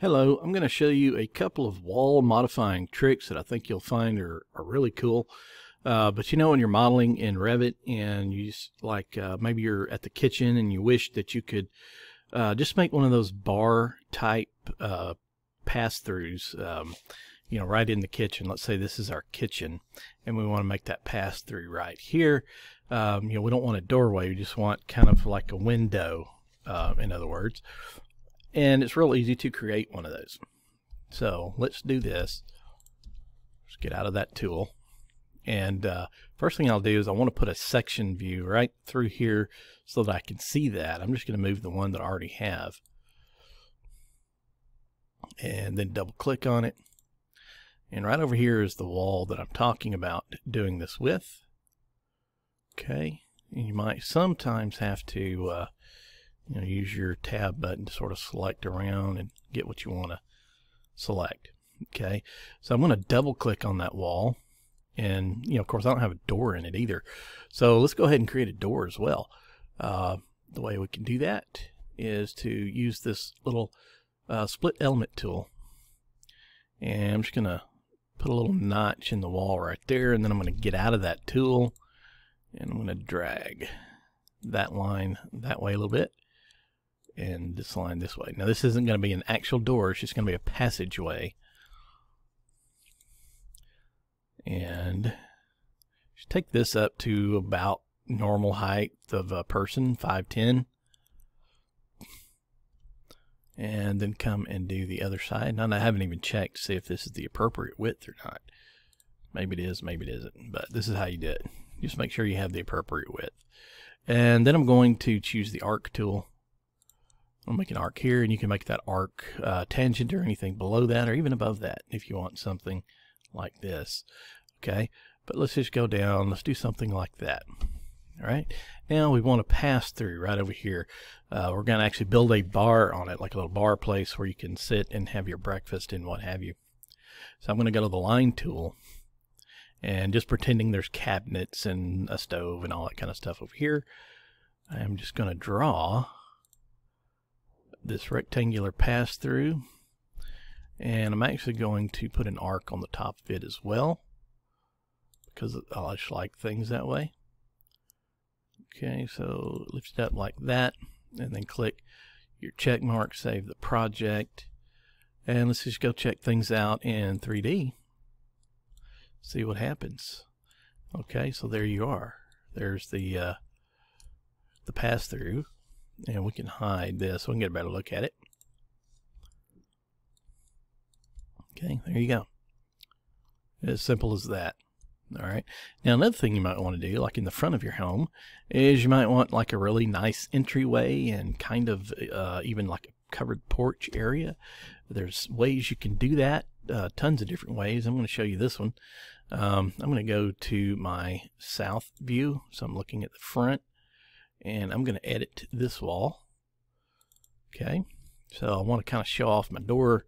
Hello, I'm going to show you a couple of wall modifying tricks that I think you'll find are, are really cool. Uh, but you know, when you're modeling in Revit and you just, like uh, maybe you're at the kitchen and you wish that you could uh, just make one of those bar type uh, pass throughs, um, you know, right in the kitchen. Let's say this is our kitchen and we want to make that pass through right here. Um, you know, we don't want a doorway, we just want kind of like a window, uh, in other words and it's real easy to create one of those. So let's do this. Let's get out of that tool. And uh, first thing I'll do is I want to put a section view right through here so that I can see that. I'm just going to move the one that I already have. And then double click on it. And right over here is the wall that I'm talking about doing this with. Okay. You might sometimes have to uh, you know, use your tab button to sort of select around and get what you want to select. Okay, so I'm going to double click on that wall. And, you know, of course, I don't have a door in it either. So let's go ahead and create a door as well. Uh, the way we can do that is to use this little uh, split element tool. And I'm just going to put a little notch in the wall right there. And then I'm going to get out of that tool. And I'm going to drag that line that way a little bit and this line this way. Now this isn't going to be an actual door, it's just going to be a passageway. And take this up to about normal height of a person, 5'10". And then come and do the other side. Now I haven't even checked to see if this is the appropriate width or not. Maybe it is, maybe it isn't. But this is how you do it. Just make sure you have the appropriate width. And then I'm going to choose the arc tool I'll make an arc here, and you can make that arc uh, tangent or anything below that or even above that if you want something like this. Okay, but let's just go down. Let's do something like that. All right, now we want to pass through right over here. Uh, we're going to actually build a bar on it, like a little bar place where you can sit and have your breakfast and what have you. So I'm going to go to the line tool and just pretending there's cabinets and a stove and all that kind of stuff over here. I'm just going to draw this rectangular pass through and I'm actually going to put an arc on the top of it as well because I just like things that way. Okay so lift it up like that and then click your check mark save the project and let's just go check things out in 3D see what happens. Okay so there you are. There's the uh, the pass through and we can hide this we can get a better look at it. Okay, there you go. As simple as that. All right. Now, another thing you might want to do, like in the front of your home, is you might want like a really nice entryway and kind of uh, even like a covered porch area. There's ways you can do that, uh, tons of different ways. I'm going to show you this one. Um, I'm going to go to my south view. So I'm looking at the front and I'm going to edit this wall. Okay, so I want to kind of show off my door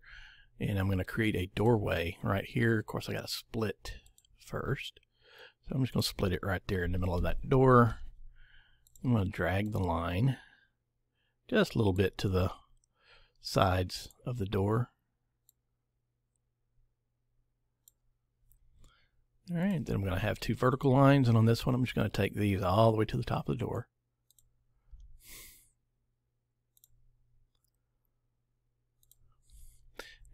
and I'm going to create a doorway right here. Of course, I got to split first. So I'm just going to split it right there in the middle of that door. I'm going to drag the line just a little bit to the sides of the door. All right, then I'm going to have two vertical lines, and on this one, I'm just going to take these all the way to the top of the door.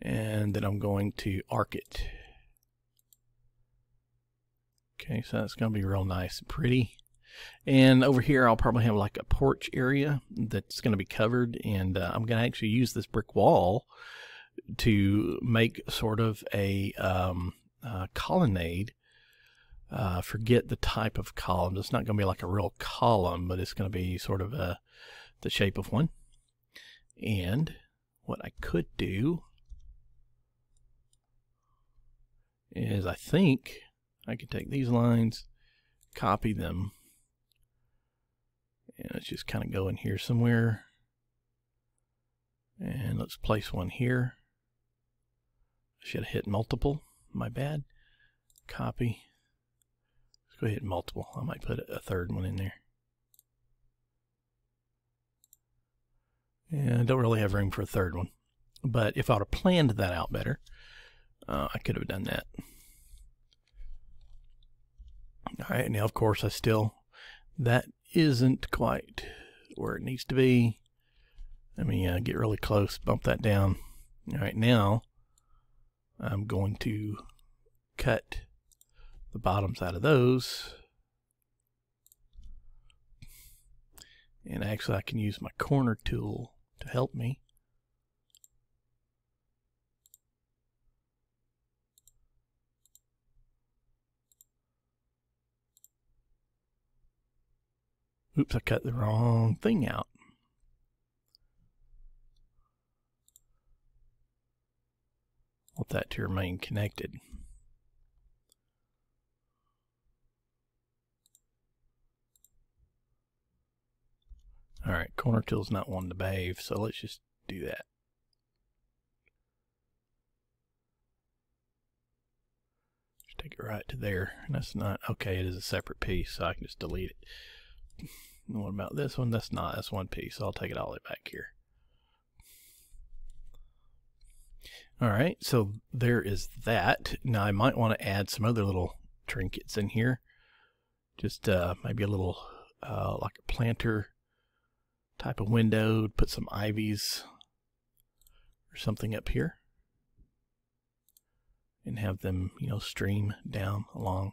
And then I'm going to arc it. Okay, so that's going to be real nice and pretty. And over here, I'll probably have like a porch area that's going to be covered. And uh, I'm going to actually use this brick wall to make sort of a um, uh, colonnade. Uh, forget the type of column. It's not going to be like a real column, but it's going to be sort of a, the shape of one. And what I could do is I think I can take these lines, copy them, and let's just kind of go in here somewhere. And let's place one here. I should have hit multiple. My bad. Copy. Let's go and multiple. I might put a third one in there. And I don't really have room for a third one. But if I would have planned that out better, uh, I could have done that. All right, now of course I still, that isn't quite where it needs to be. Let me uh, get really close, bump that down. All right, now I'm going to cut the bottoms out of those. And actually I can use my corner tool to help me. Oops, I cut the wrong thing out. Want that to remain connected. All right, corner tool's not one to behave, so let's just do that. Just take it right to there. And that's not, okay, it is a separate piece, so I can just delete it. What about this one? That's not, that's one piece, I'll take it all the way back here. All right, so there is that. Now I might want to add some other little trinkets in here. Just uh, maybe a little, uh, like a planter type of window, put some ivies or something up here and have them, you know, stream down along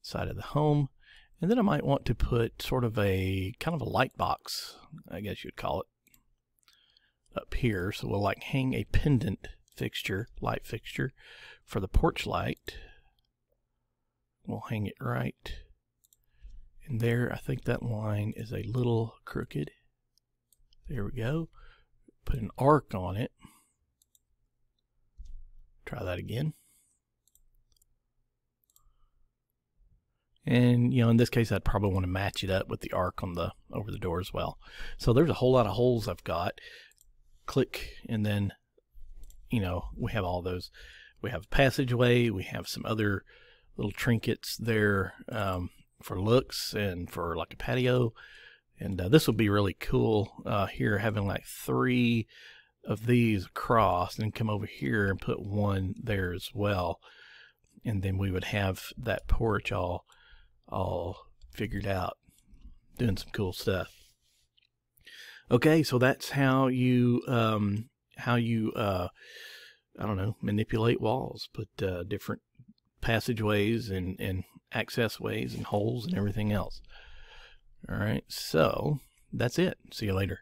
side of the home. And then I might want to put sort of a kind of a light box, I guess you'd call it, up here. So we'll like hang a pendant fixture, light fixture for the porch light. We'll hang it right in there. I think that line is a little crooked. There we go. Put an arc on it. Try that again. And, you know, in this case, I'd probably want to match it up with the arc on the over the door as well. So there's a whole lot of holes I've got. Click, and then, you know, we have all those. We have passageway. We have some other little trinkets there um, for looks and for like a patio. And uh, this will be really cool uh, here, having like three of these across and come over here and put one there as well. And then we would have that porch all, all figured out, doing some cool stuff. Okay, so that's how you, um, how you, uh, I don't know, manipulate walls, put uh, different passageways and, and access ways and holes and everything else. All right, so that's it. See you later.